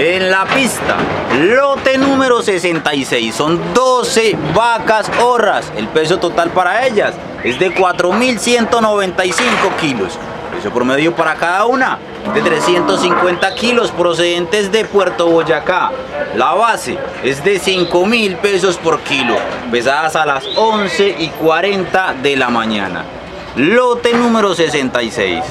En la pista, lote número 66, son 12 vacas horras. El peso total para ellas es de 4.195 kilos. Peso promedio para cada una de 350 kilos procedentes de Puerto Boyacá. La base es de 5 mil pesos por kilo, pesadas a las 11 y 40 de la mañana. Lote número 66.